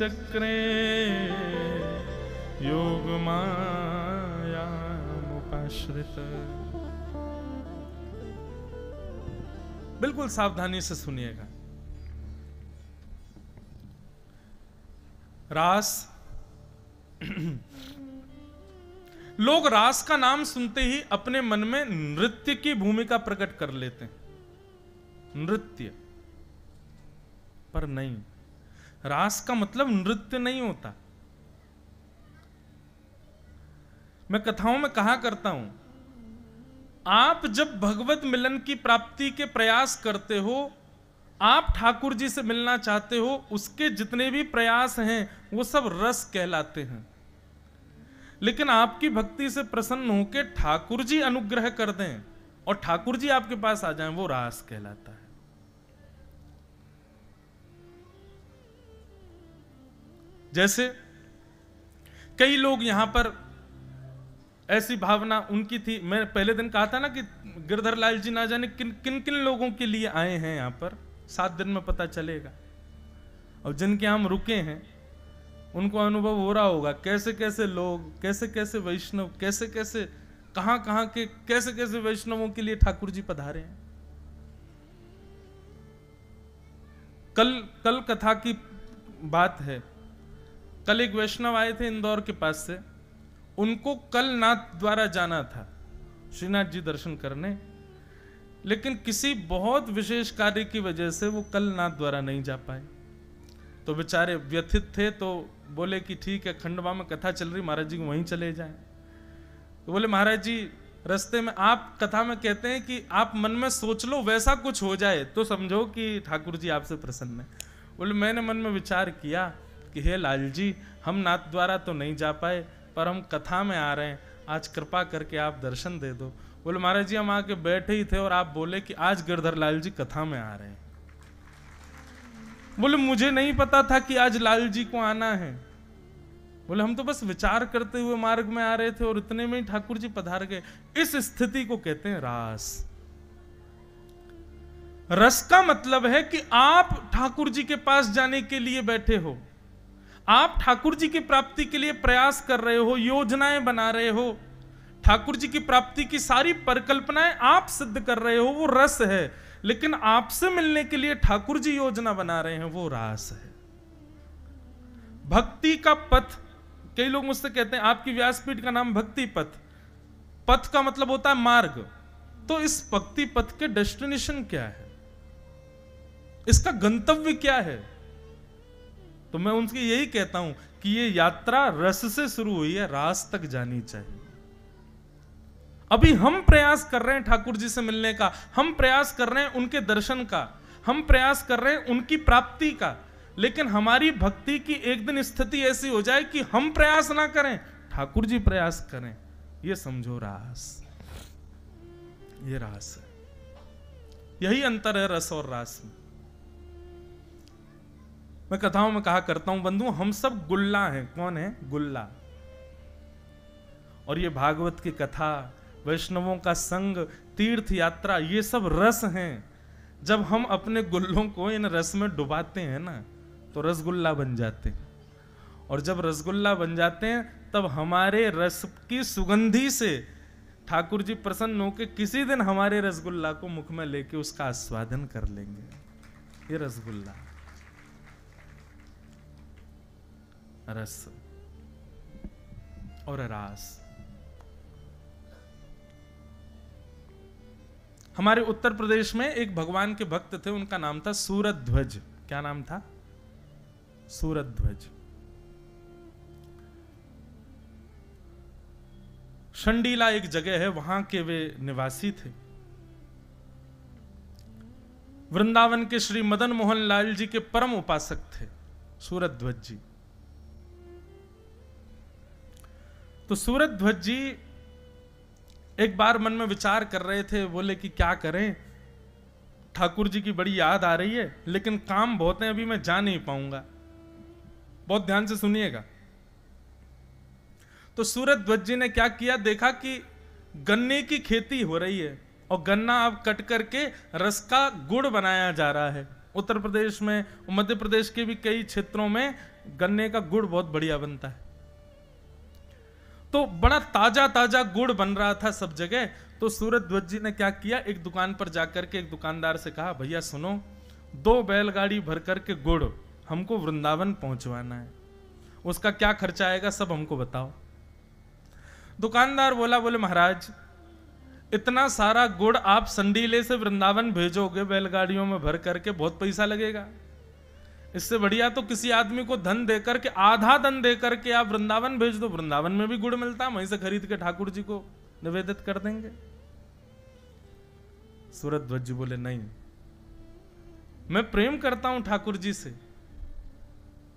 चक्रे, योग माया मुपाश्रित। बिल्कुल सावधानी से सुनिएगा। रास। लोग रास का नाम सुनते ही अपने मन में नृत्य की भूमिका प्रकट कर लेते हैं। नृत्य। पर नहीं। रास का मतलब नृत्य नहीं होता। मैं कथाओं में कहा करता हूँ, आप जब भगवत मिलन की प्राप्ति के प्रयास करते हो, आप ठाकुर जी से मिलना चाहते हो, उसके जितने भी प्रयास हैं, वो सब रस कहलाते हैं। लेकिन आपकी भक्ति से प्रसन्न होकर ठाकुर जी अनुग्रह कर दें और ठाकुर जी आपके पास आ जाएँ, वो रास कहलाता है। जैसे कई लोग यहाँ पर ऐसी भावना उनकी थी। मैं पहले दिन कहा था ना कि गिरधर लाल जी ना जाने किन किन किन लोगों के लिए आए हैं यहाँ पर। सात दिन में पता चलेगा। और जिनके हम रुके हैं, उनको अनुभव हो रहा होगा, कैसे कैसे लोग, कैसे कैसे वैष्णव, कैसे कैसे, कहाँ कहाँ के, कैसे कैसे वैष्णवों के लिए ठाकुर जी पधारे हैं। कल कल कथा की बात है कल एक वैष्णव आए थे इंदौर के पास से। उनको कल नाथ द्वारा जाना था, श्रीनाथ जी दर्शन करने। लेकिन किसी बहुत विशेष कार्य की वजह से वो कल नाथ द्वारा नहीं जा पाए। तो बेचारे व्यथित थे तो बोले कि ठीक है, खंडवा में कथा चल रही, महाराज जी वहीं चले जाएँ। तो बोले, महाराज जी, रस्ते में आप कथा में कहते हैं कि आप मन में सोच लो, वैसा कुछ हो जाए तो समझो कि ठाकुर जी आपसे प्रसन्न है। बोले, मैंने मन में विचार किया कि हे लाल जी हम नाथ द्वारा तो नहीं जा पाए, पर हम कथा में आ रहे हैं। आज कृपा करके आप दर्शन दे दो। बोले, महाराज जी, हम आके बैठे ही थे और आप बोले कि आज गिरधर लाल जी कथा में आ रहे हैं। बोले, मुझे नहीं पता था कि आज लाल जी को आना है। बोले, हम तो बस विचार करते हुए मार्ग में आ रहे थे और इतने में ही ठाकुर जी पधार गए। इस स्थिति को कहते हैं रास। रस का मतलब है कि आप ठाकुर जी के पास जाने के लिए बैठे हो। आप ठाकुर जी की प्राप्ति के लिए प्रयास कर रहे हो, योजनाएँ बना रहे हो, ठाकुर जी की प्राप्ति की सारी परिकल्पनाएँ आप सिद्ध कर रहे हो, वो रस है, लेकिन आपसे मिलने के लिए ठाकुर जी योजना बना रहे हैं, वो रास है। भक्ति का पथ, कई लोग मुझसे कहते हैं, आपकी व्यासपीठ का नाम भक्ति पथ। पथ का मतलब होता है मार्ग। तो इस भक्ति पथ के डेस्टिनेशन क्या है? इसका गंतव्य क्या है? तो मैं उनसे यही कहता हूँ कि ये यात्रा रस से शुरू हुई है, रास तक जानी चाहिए। अभी हम प्रयास कर रहे हैं ठाकुर जी से मिलने का, हम प्रयास कर रहे हैं उनके दर्शन का, हम प्रयास कर रहे हैं उनकी प्राप्ति का, लेकिन हमारी भक्ति की एक दिन स्थिति ऐसी हो जाए कि हम प्रयास ना करें, ठाकुर जी प्रयास करें। ये समझो रास। ये रास है। यही अंतर है रस और रास में। मैं कथाओं में कहा करता हूँ बंधु हम सब गुल्ला हैं। कौन है? गुल्ला। और ये भागवत की कथा, वैष्णवों का संग, तीर्थ यात्रा, ये सब रस हैं। जब हम अपने गुल्लों को इन रस में डुबाते हैं ना तो रसगुल्ला बन जाते हैं। और जब रसगुल्ला बन जाते हैं, तब हमारे रस की सुगंधी से ठाकुर जी प्रसन्न होकर किसी दिन हमारे रसगुल्ला को मुख में लेके उसका आस्वादन कर लेंगे। ये रसगुल्ला। रस और रास। हमारे उत्तर प्रदेश में एक भगवान के भक्त थे, उनका नाम था सूरत ध्वज क्या नाम था? सूरत ध्वज शंडीला एक जगह है, वहाँ के वे निवासी थे। वृंदावन के श्री मदन मोहन लाल जी के परम उपासक थे सूरत ध्वज जी। तो सूरत ध्वज जी एक बार मन में विचार कर रहे थे, बोले कि क्या करें? ठाकुर जी की बड़ी याद आ रही है, लेकिन काम बहुत है, अभी मैं जा नहीं पाऊँगा। बहुत ध्यान से सुनिएगा। तो सूरत ध्वज जी ने क्या किया? देखा कि गन्ने की खेती हो रही है, और गन्ना अब कट करके रस का गुड़ बनाया जा रहा है। उत्तर प्रदेश में, मध्य प्रदेश के भी कई क्षेत्रों में गन्ने का गुड़ बहुत बढ़िया बनता है। तो बड़ा ताज़ा ताज़ा गुड़ बन रहा था सब जगह। तो सूरज ध्वज जी ने क्या किया? एक दुकान पर जाकर के एक दुकानदार से कहा, भैया सुनो, दो बैलगाड़ी भर करके गुड़ हमको वृंदावन पहुंचवाना है। उसका क्या खर्चा आएगा सब हमको बताओ। दुकानदार बोला, बोले महाराज, इतना सारा गुड़ आप संडीले से वृंदावन भेजोगे, बैलगाड़ियों में भर करके बहुत पैसा लगेगा। इससे बढ़िया तो किसी आदमी को धन देकर के, आधा धन देकर के आप वृंदावन भेज दो। वृंदावन में भी गुड़ मिलता वहीं से खरीद के ठाकुर जी को निवेदित कर देंगे। सूरत ध्वज जी बोले, नहीं, मैं प्रेम करता हूँ ठाकुर जी से।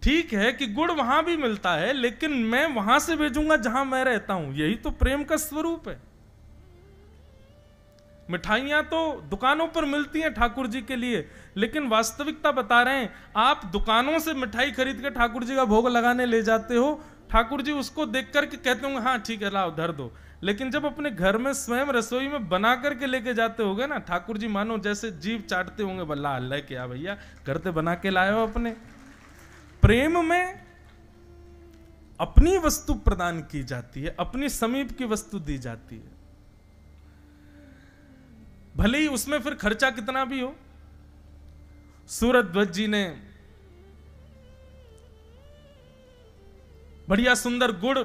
ठीक है कि गुड़ वहाँ भी मिलता है, लेकिन मैं वहाँ से भेजूँगा जहाँ मैं रहता हूँ। यही तो प्रेम का स्वरूप है। मिठाइयाँ तो दुकानों पर मिलती हैं ठाकुर जी के लिए, लेकिन वास्तविकता बता रहे हैं, आप दुकानों से मिठाई खरीद के ठाकुर जी का भोग लगाने ले जाते हो। ठाकुर जी उसको देख करके कहते होंगे हाँ ठीक है, लाओ, धर दो। लेकिन जब अपने घर में स्वयं रसोई में बना करके लेके जाते होगे ना, ठाकुर जी मानो जैसे जीव चाटते होंगे, बल्ला अल्लाह क्या भैया? करते बना के लाए हो अपने। प्रेम में अपनी वस्तु प्रदान की जाती है, अपनी समीप की वस्तु दी जाती है। भले ही उसमें फिर खर्चा कितना भी हो। सूरत ध्वज जी ने बढ़िया सुंदर गुड़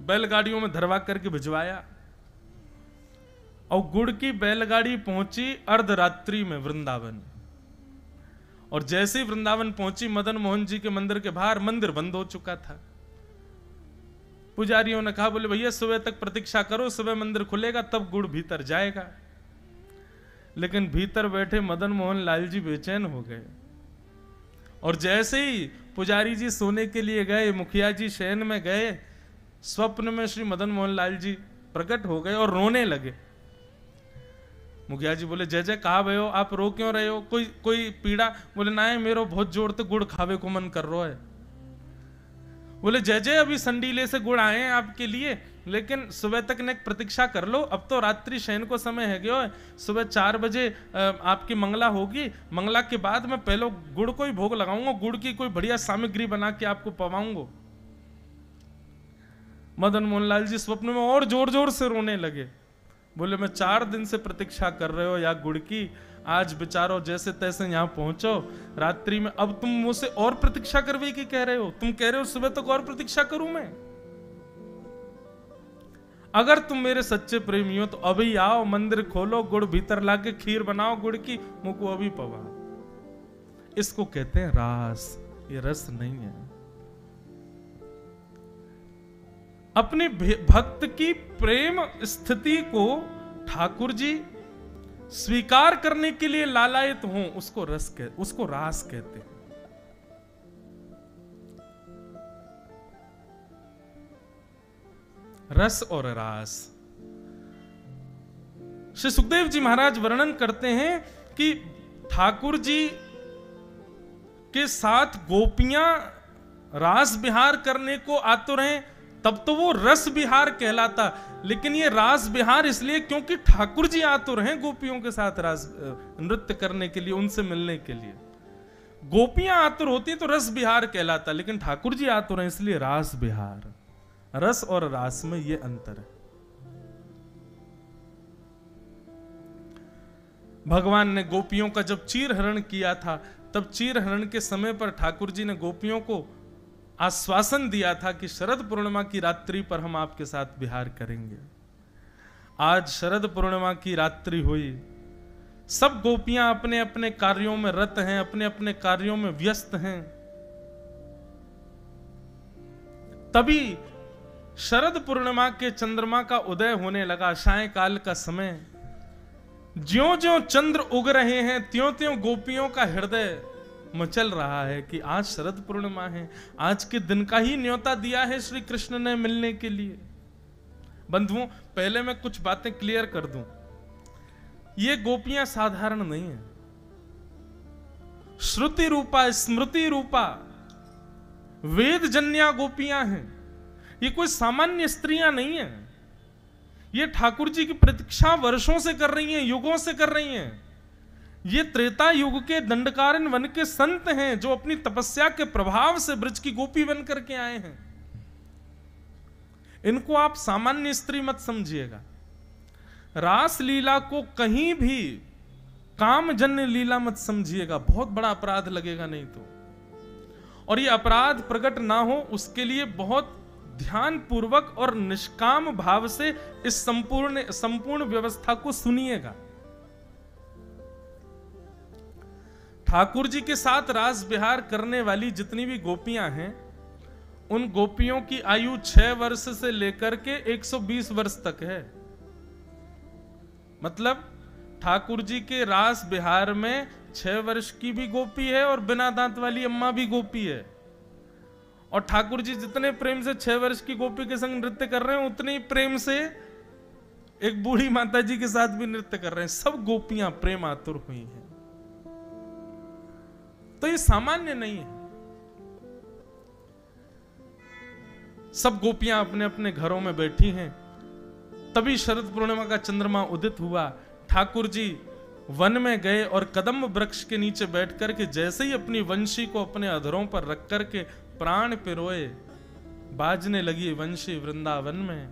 बैलगाड़ियों में धरवा करके भिजवाया और गुड़ की बैलगाड़ी पहुँची अर्धरात्रि में वृंदावन। और जैसे ही वृंदावन पहुँची, मदन मोहन जी के मंदिर के बाहर मंदिर बंद हो चुका था। पुजारियों ने कहा, बोले, भैया, सुबह तक प्रतीक्षा करो, सुबह मंदिर खुलेगा, तब गुड़ भीतर जाएगा। लेकिन भीतर बैठे मदन मोहन लाल जी बेचैन हो गए। और जैसे ही पुजारी जी सोने के लिए गए, मुखिया जी शयन में गए, स्वप्न में श्री मदन मोहन लाल जी प्रकट हो गए और रोने लगे। मुखिया जी बोले, जय जय, कहा भय आप रो क्यों रहे हो? कोई कोई पीड़ा? बोले, ना मेरो बहुत ज़ोर से गुड़ खावे को मन कर रो है। बोले, जय जय, अभी संडीले से गुड़ आए हैं आपके लिए, लेकिन सुबह तक ने प्रतीक्षा कर लो, अब तो रात्रि शयन को समय है गयो सुबह चार बजे आपकी मंगला होगी, मंगला के बाद मैं पहले गुड़ को ही भोग लगाऊँगा, गुड़ की कोई बढ़िया सामग्री बना के आपको पवाऊँगा. मदन मोहनलाल जी स्वप्न में और ज़ोर ज़ोर से रोने लगे। बोले, मैं चार दिन से प्रतीक्षा कर रहे हो या गुड़ की। आज बिचारो जैसे तैसे यहाँ पहुंचो। रात्रि में अब तुम मुझसे और प्रतीक्षा करवे की कह रहे हो? तुम कह रहे हो, सुबह तक और प्रतीक्षा करूँ मैं? अगर तुम मेरे सच्चे प्रेमी हो तो अभी आओ, मंदिर खोलो, गुड़ भीतर लाके खीर बनाओ, गुड़ की। मुको अभी पवा। इसको कहते हैं रास। ये रस नहीं है। अपने भक्त की प्रेम स्थिति को ठाकुर जी स्वीकार करने के लिए लालायत हो, उसको रस कह, उसको रास कहते हैं। रस और रास। श्री सुखदेव जी महाराज वर्णन करते हैं कि ठाकुर जी के साथ गोपियाँ रास बिहार करने को आतुर हैं तब तो वो रस बिहार कहलाता। लेकिन ये रास बिहार इसलिए क्योंकि ठाकुर जी आतुर हैं गोपियों के साथ रास नृत्य करने के लिए, उनसे मिलने के लिए। गोपियाँ आतुर होती तो रस बिहार कहलाता, लेकिन ठाकुर जी आतुर हैं इसलिए रास बिहार रस और रास में यह अंतर है। भगवान ने गोपियों का जब चीर हरण किया था, तब चीर हरण के समय पर ठाकुर जी ने गोपियों को आश्वासन दिया था कि शरद पूर्णिमा की रात्रि पर हम आपके साथ विहार करेंगे। आज शरद पूर्णिमा की रात्रि हुई। सब गोपियाँ अपने अपने कार्यों में रत हैं अपने अपने कार्यों में व्यस्त हैं। तभी शरद पूर्णिमा के चंद्रमा का उदय होने लगा, सायकाल का समय। ज्यो ज्यो चंद्र उग रहे हैं त्यों त्यों गोपियों का हृदय मचल रहा है कि आज शरद पूर्णिमा है। आज के दिन का ही न्योता दिया है श्री कृष्ण ने मिलने के लिए। बंधुओं, पहले मैं कुछ बातें क्लियर कर दूँ। ये गोपियाँ साधारण नहीं है। श्रुति रूपा, स्मृति रूपा वेद जन्या गोपियाँ हैं। ये कोई सामान्य स्त्रियाँ नहीं है। ये ठाकुर जी की प्रतीक्षा वर्षों से कर रही हैं, युगों से कर रही हैं। ये त्रेता युग के दंडकारण वन के संत हैं जो अपनी तपस्या के प्रभाव से ब्रज की गोपी बन करके आए हैं। इनको आप सामान्य स्त्री मत समझिएगा। रास लीला को कहीं भी कामजन्य लीला मत समझिएगा। बहुत बड़ा अपराध लगेगा नहीं तो। और ये अपराध प्रकट ना हो, उसके लिए बहुत ध्यान पूर्वक और निष्काम भाव से इस संपूर्ण संपूर्ण व्यवस्था को सुनिएगा। ठाकुर जी के साथ रास विहार करने वाली जितनी भी गोपियाँ हैं, उन गोपियों की आयु छह वर्ष से लेकर के 120 वर्ष तक है। मतलब ठाकुर जी के रास बिहार में छह वर्ष की भी गोपी है और बिना दांत वाली अम्मा भी गोपी है। और ठाकुर जी जितने प्रेम से छह वर्ष की गोपी के संग नृत्य कर रहे हैं, उतने प्रेम से एक बूढ़ी माता जी के साथ भी नृत्य कर रहे हैं। सब गोपियाँ प्रेम आतुर हुई हैं। तो ये सामान्य नहीं है। सब गोपियाँ अपने अपने घरों में बैठी हैं। तभी शरद पूर्णिमा का चंद्रमा उदित हुआ। ठाकुर जी वन में गए और कदम वृक्ष के नीचे बैठ करके जैसे ही अपनी वंशी को अपने अधरों पर रख करके प्राण पिरोए, बाजने लगी वंशी वृंदावन में।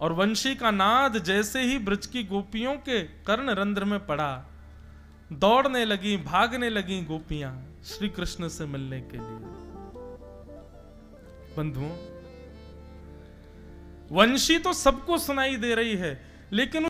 और वंशी का नाद जैसे ही ब्रज की गोपियों के कर्ण रंध्र में पड़ा। दौड़ने लगी, भागने लगी गोपियाँ श्री कृष्ण से मिलने के लिए। बंधुओं, वंशी तो सबको सुनाई दे रही है, लेकिन